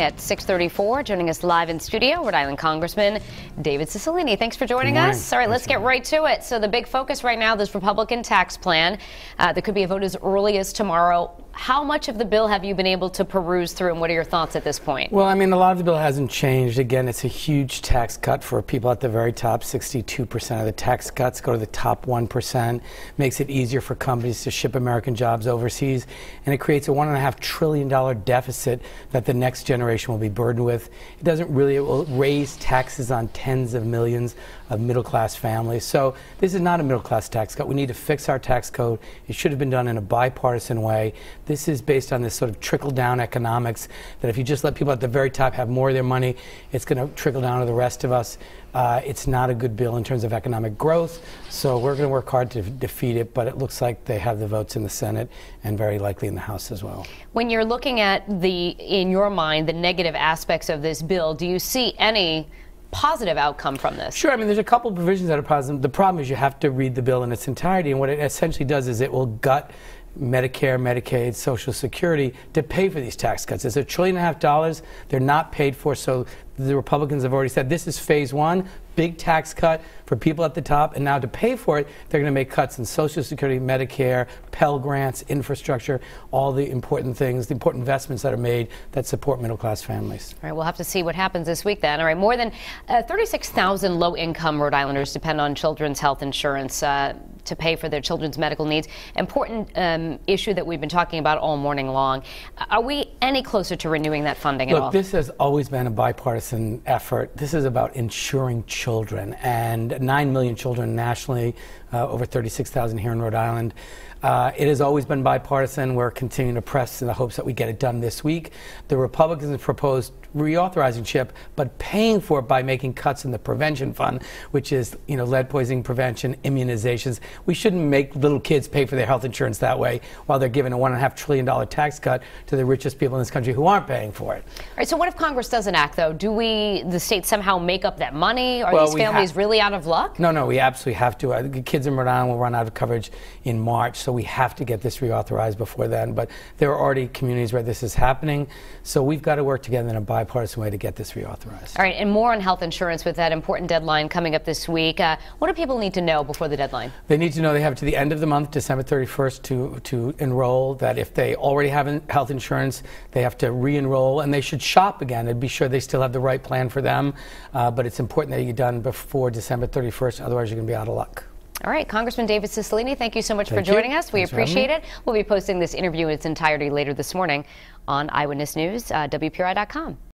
At 6:34, joining us live in studio, Rhode Island Congressman David Cicilline. Thanks for joining us. All right, let's get right to it. So the big focus right now, this Republican tax plan. Uh, there could be a vote as early as tomorrow. How much of the bill have you been able to peruse through, and what are your thoughts at this point? Well, I mean, a lot of the bill hasn't changed. Again, it's a huge tax cut for people at the very top. 62% of the tax cuts go to the top 1%. Makes it easier for companies to ship American jobs overseas, and it creates a $1.5 trillion deficit that the next generation will be burdened with. It doesn't really, it will raise taxes on tens of millions of middle class families. So this is not a middle class tax cut. We need to fix our tax code. It should have been done in a bipartisan way. This is based on this sort of trickle down economics that if you just let people at the very top have more of their money, it's going to trickle down to the rest of us. Uh, it's not a good bill in terms of economic growth, so we're going to work hard to defeat it, but it looks like they have the votes in the Senate and very likely in the House as well. When you're looking at the, in your mind, the negative aspects of this bill, do you see any positive outcome from this? Sure. I mean, there's a couple provisions that are positive. The problem is you have to read the bill in its entirety, and what it essentially does is it will gut Medicare, Medicaid, Social Security to pay for these tax cuts. It's a trillion and a half dollars. They're not paid for, so the Republicans have already said this is phase one, big tax cut for people at the top, and now to pay for it, they're going to make cuts in Social Security, Medicare, Pell Grants, infrastructure, all the important things, the important investments that are made that support middle class families. All right, we'll have to see what happens this week then. All right, more than uh, 36,000 low income Rhode Islanders depend on children's health insurance. Uh, to pay for their children's medical needs. Important um, issue that we've been talking about all morning long. Are we any closer to renewing that funding Look, at all? this has always been a bipartisan effort. This is about insuring children, and 9 million children nationally, uh, over 36,000 here in Rhode Island. Uh, it has always been bipartisan. We're continuing to press in the hopes that we get it done this week. The Republicans have proposed reauthorizing CHIP, but paying for it by making cuts in the prevention fund, which is you know lead poisoning prevention, immunizations. We shouldn't make little kids pay for their health insurance that way while they're given a one and a half trillion dollar tax cut to the richest people in this country who aren't paying for it. All right. So what if Congress doesn't act though? Do we, the state, somehow make up that money? Are well, these families really out of luck? No, no. We absolutely have to. Uh, the kids in Rhode Island will run out of coverage in March, so we have to get this reauthorized before then. But there are already communities where this is happening, so we've got to work together in a bipartisan way to get this reauthorized. All right, and more on health insurance with that important deadline coming up this week. Uh, what do people need to know before the deadline? They need to know they have to the end of the month, December 31st, to to enroll. That if they already have health insurance, they have to re-enroll, and they should shop again and be sure they still have the right plan for them. Uh, but it's important that you get done before December 31st, otherwise you're going to be out of luck. All right, Congressman David Cicilline, thank you so much thank for joining you. us. We Thanks appreciate it. We'll be posting this interview in its entirety later this morning on Eyewitness News, uh, WPRI.com.